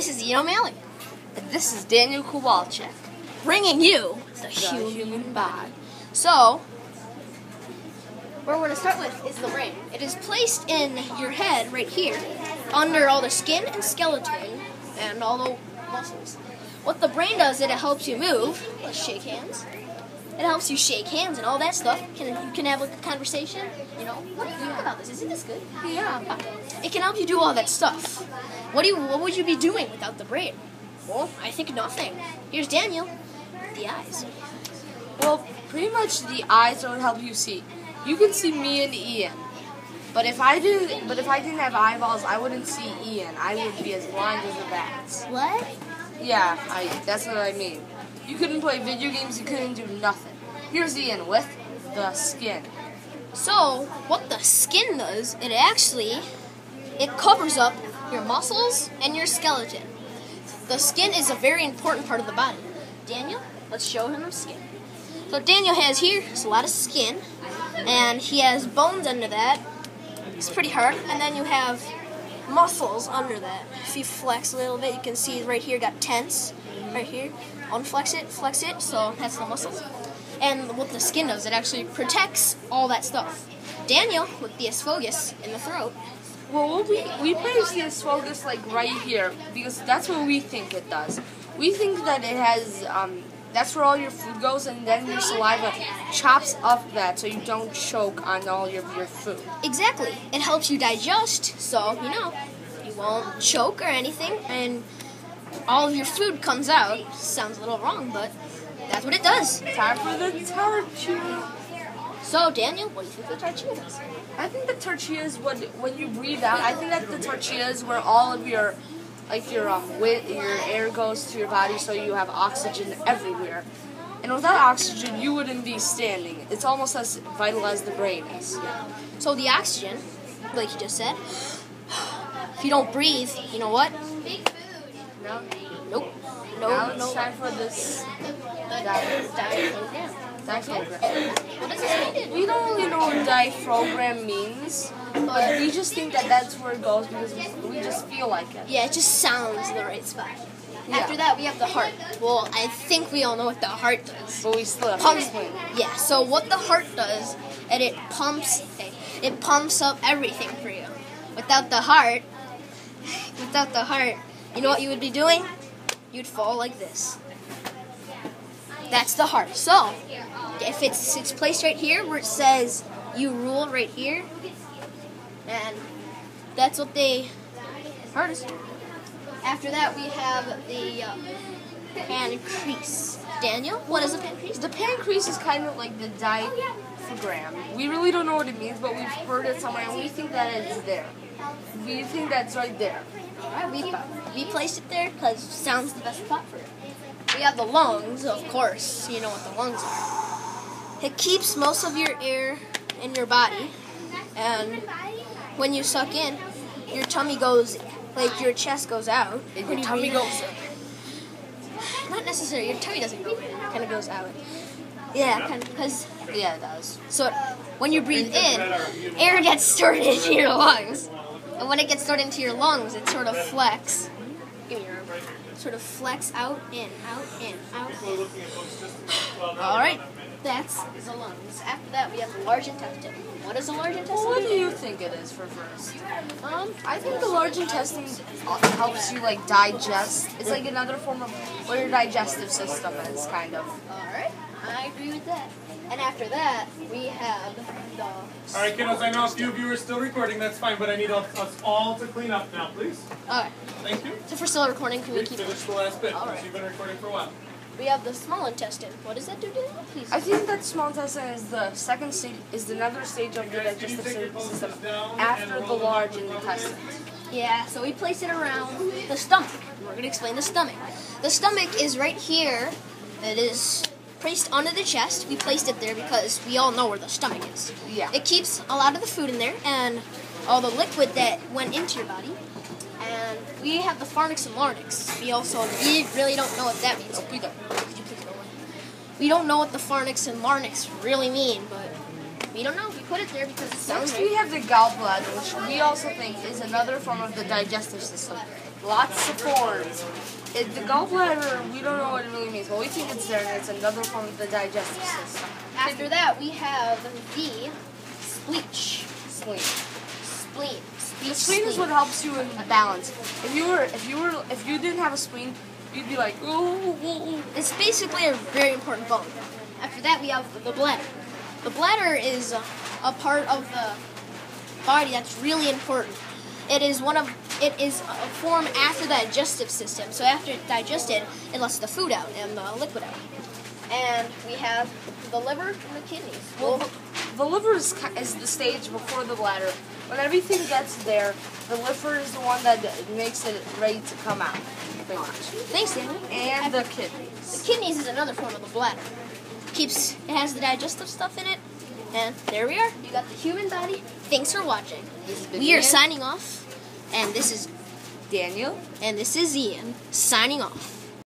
This is Ian O'Malley, This is Daniel Kowalczyk. bringing you the, human, body. So, where we're going to start with is the brain. It is placed in your head right here, under all the skin and skeleton and all the muscles. What the brain does, is it helps you move. Let's shake hands. It helps you shake hands and all that stuff. Can you can have like a conversation? You know, what do you think about this? Isn't this good? Yeah. It can help you do all that stuff. What do you? What would you be doing without the brain? Well, I think nothing. Here's Daniel. The eyes. Well, pretty much the eyes don't help you see. You can see me and Ian. But if I didn't, but if I didn't have eyeballs, I wouldn't see Ian. I would be as blind as a bat. What? Yeah, I. That's what I mean. You couldn't play video games. You couldn't do nothing. Here's Ian with the skin. So, what the skin does, it actually it covers up your muscles and your skeleton. The skin is a very important part of the body. Daniel, let's show him the skin. So Daniel has here is a lot of skin, and he has bones under that. It's pretty hard, and then you have muscles under that. If you flex a little bit, you can see right here got tense, right here. Unflex it, flex it, so that's the muscles. And what the skin does, it actually protects all that stuff. Daniel with the esophagus in the throat. Well, we we place the asparagus like right here because that's what we think it does. We think that it has um, that's where all your food goes, and then your saliva chops up that so you don't choke on all your your food. Exactly. It helps you digest, so you know you won't choke or anything, and all of your food comes out. Sounds a little wrong, but that's what it does. Time for the tortilla. So Daniel, what do you think the tortilla does? I think the tortilla is when when you breathe out. I think that the tortilla is where all of your like your um wit, your air goes to your body, so you have oxygen everywhere. And without oxygen, you wouldn't be standing. It's almost as vital as the brain is. So the oxygen, like you just said, if you don't breathe, you know what? No, Nope. now No, it's no. time for this Diet program. diaphragm. We don't really know what diaphragm means, but we just think that that's where it goes because we just feel like it. Yeah, it just sounds the right spot. Yeah. After that, we have the heart. Well, I think we all know what the heart does. But we still have Pumps. Yeah. So what the heart does, and it pumps, it pumps up everything for you. Without the heart, without the heart, you know what you would be doing? You'd fall like this. That's the heart. So, if it's it's placed right here where it says you rule right here, and that's what they heart is. After that, we have the uh, pancreas. Daniel, what is a pancreas? The pancreas is kind of like the diaphragm. We really don't know what it means, but we've heard it somewhere, and we think that it's there. We think that's right there. Alright, we, we placed it there because sounds the best spot for it. We have the lungs, of course. You know what the lungs are. It keeps most of your air in your body, and when you suck in, your tummy goes, like your chest goes out. And When your tummy breathe goes Not necessarily. Your tummy doesn't go. It kind of goes out. Yeah, kind of because Yeah, it does. so when you breathe in, air gets stored into your lungs. And when it gets stored into your lungs, it sort of flex. Give me your arm. Sort of flex out, in, out, in, out, in. Alright, that's the lungs. After that, we have the large intestine. What is the large intestine? What do you think it is for first? Um, I think the large intestine helps you like digest. It's like another form of what your digestive system is, kind of. Alright, I agree with that. And after that, we have the. All right, kiddos, I know a few of you are still recording. That's fine, but I need us us all to clean up now, please. Alright, Thank you. so if we're still recording, can we We keep. finished the last bit. All right. You've been recording for a while. We have the small intestine. What does that do, Daniel? Please. I think that small intestine is the second stage, is the another stage of your digestive system after the large intestine. Yeah, so we place it around the stomach. We're going to explain the stomach. The stomach is right here. It is placed under the chest. We placed it there because we all know where the stomach is. Yeah. It keeps a lot of the food in there and all the liquid that went into your body. And we have the pharynx and larynx. We also we really don't know what that means. Oh, we don't. Could you please go away? We don't know what the pharynx and larynx really mean, but we don't know. We put it there because it sounds Next, right. we have the gallbladder, which we also think is another form of the digestive system. Lots of forms. It, the gallbladder, we don't know what it really means, but we think it's there, and it's another form of the digestive system. After that, we have the spleech. Spleen. Spleen. The spleen is what helps you in balance. If you were, if you were, if you didn't have a spleen, you'd be like, ooh, ooh, ooh. It's basically a very important bone. After that, we have the bladder. The bladder is a, a part of the body that's really important. It is one of it is a form after the digestive system. So after it's digested, it lets the food out and the liquid out. And we have the liver and the kidneys. Well, the, the liver is, is the stage before the bladder. When everything gets there, the liver is the one that makes it ready to come out. Thanks, Danny. And the kidneys. The kidneys is another form of the bladder. Keeps it has the digestive stuff in it. And there we are. You got the human body. Thanks for watching. This has been We are signing off. And this is Daniel. and this is Ian signing off.